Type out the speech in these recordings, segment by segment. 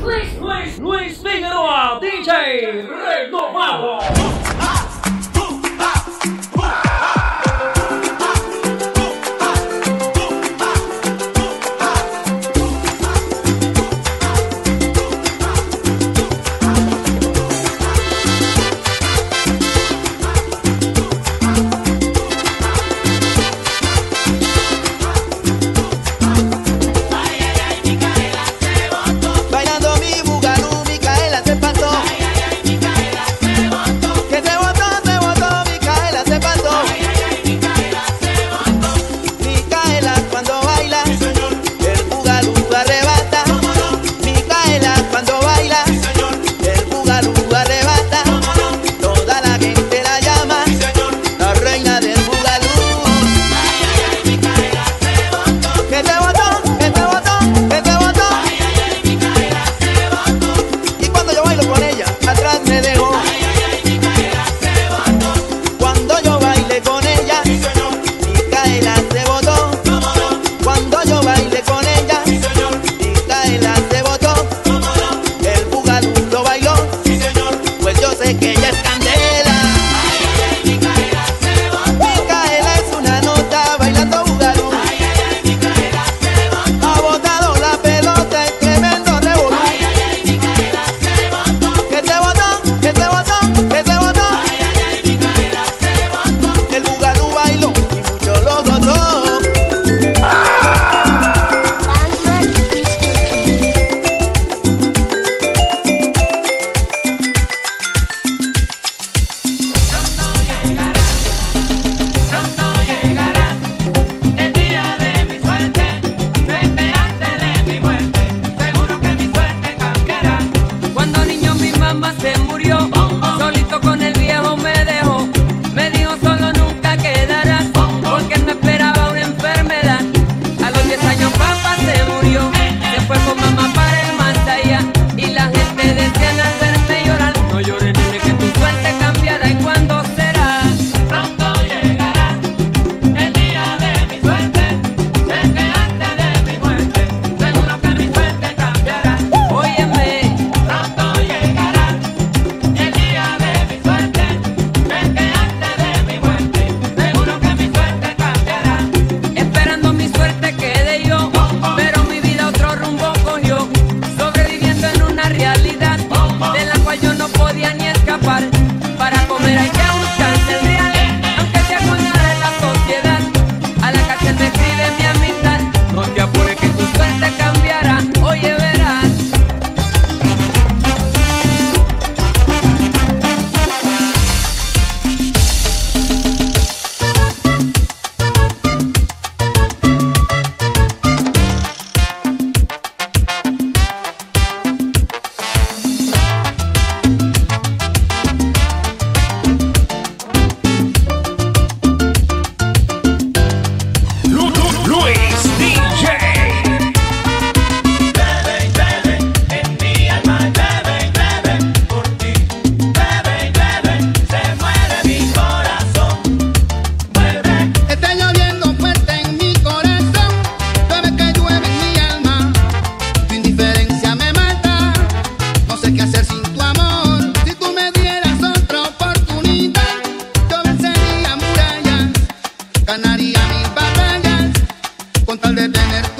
Luis, Luis, Luis Figueroa, DJ Renovado. ganaría mil batallas con tal de tener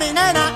mi nena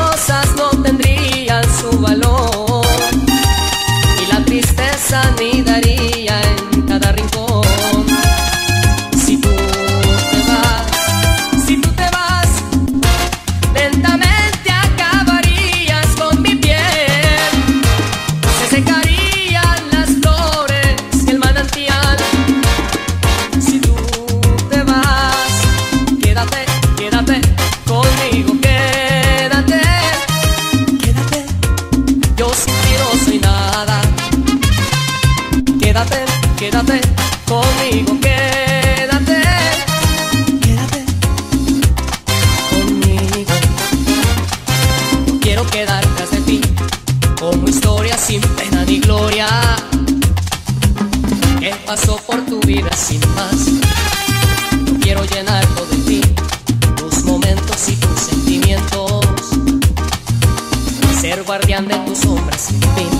cosas no tendrían su valor guardián de tus sombras. Ven.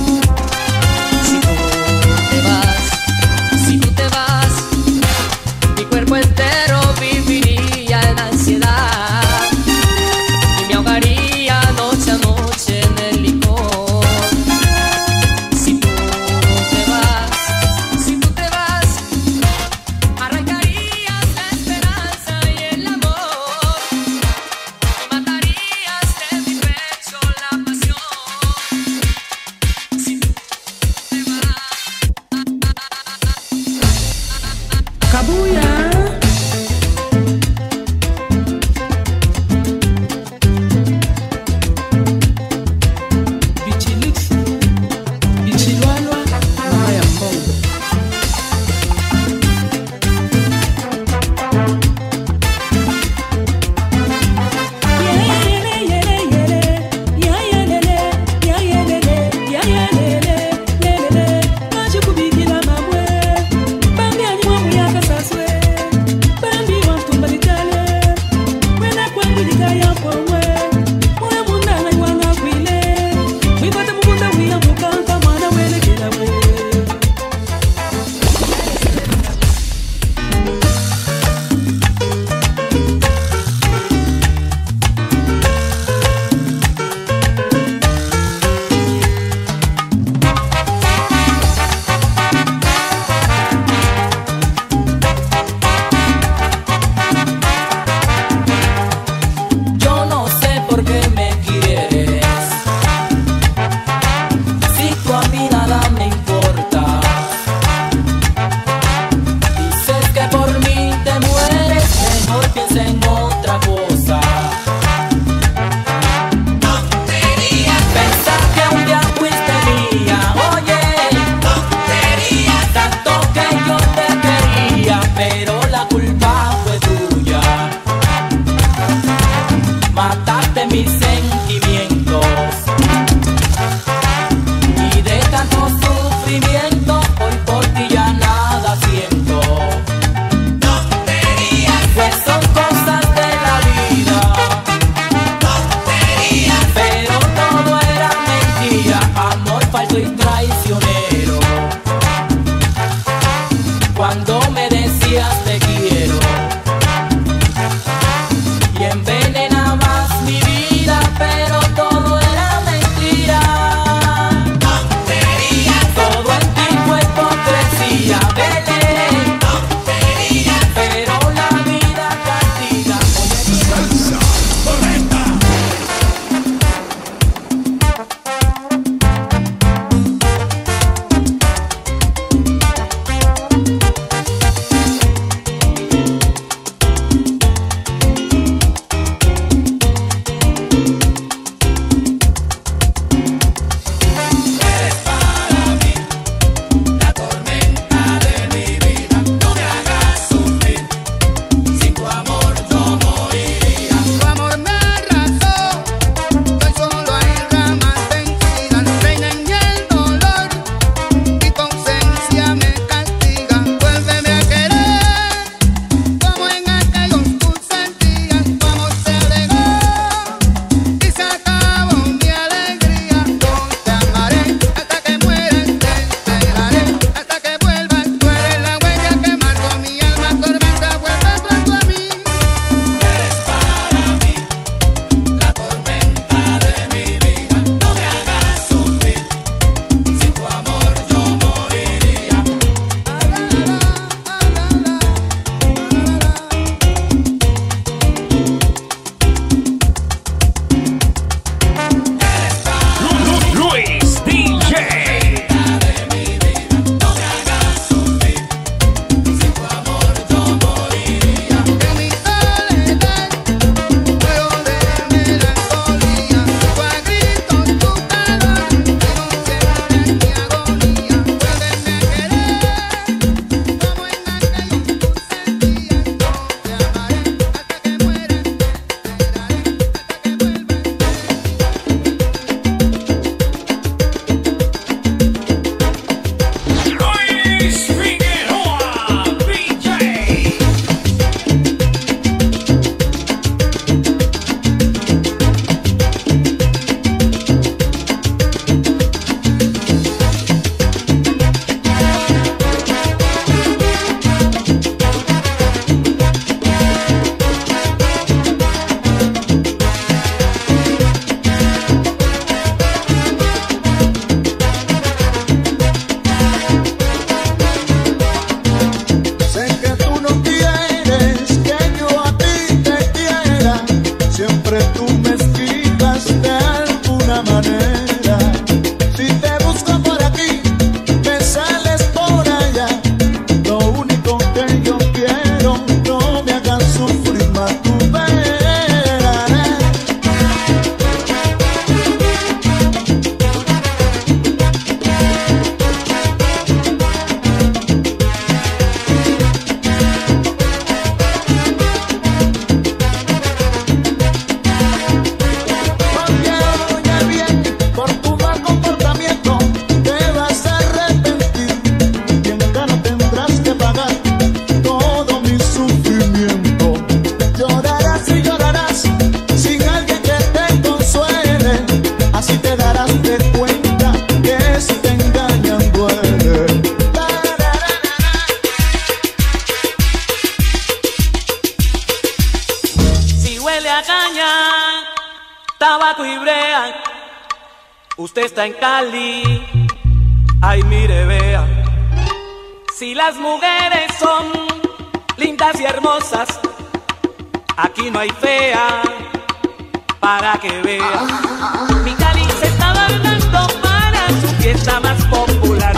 Mi Cali se está bailando para su fiesta más popular.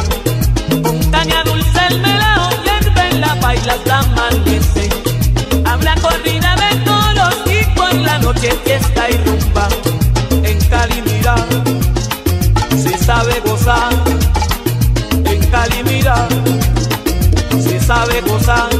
Montaña dulce el melao y la baila hasta amanece. Habla corrida de toros y por la noche fiesta y rumba. En Cali mira, se sabe gozar. En Cali mira, se sabe gozar.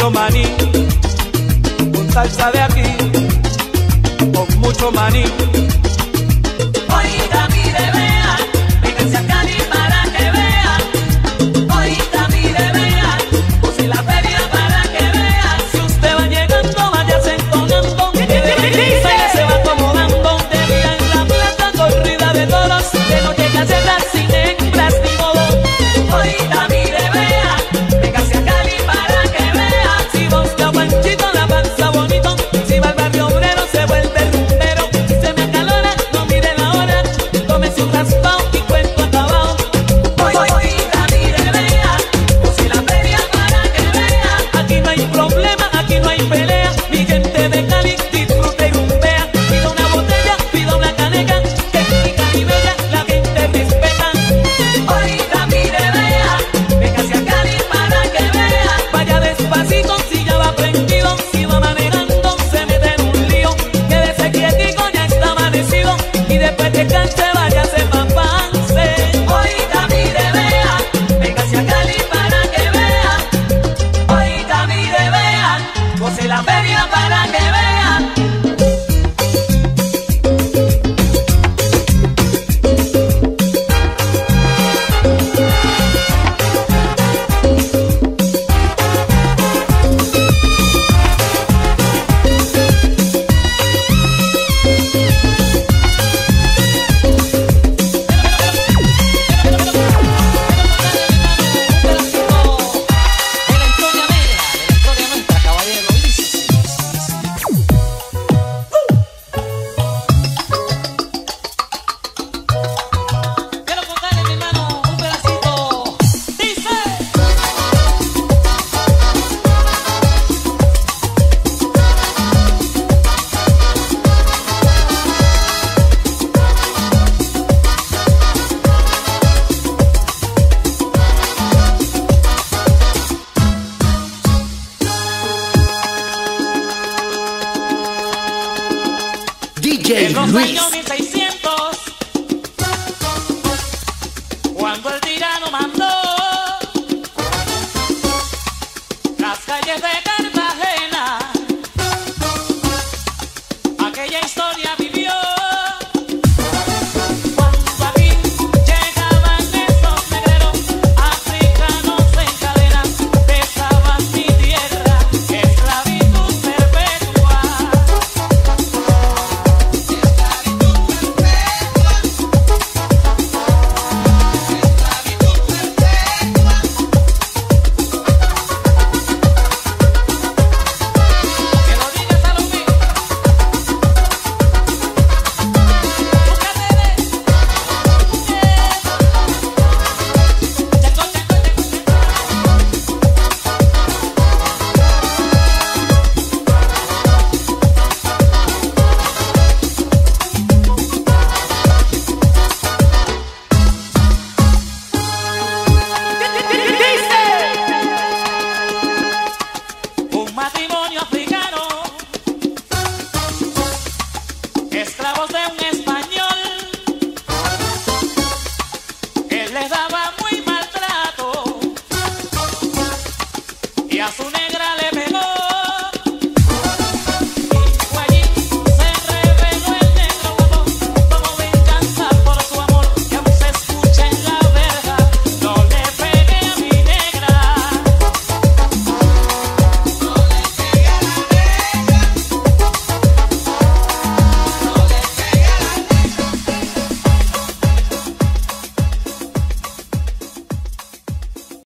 mucho maní, con salsa de aquí, con mucho maní. la feria va. É isso.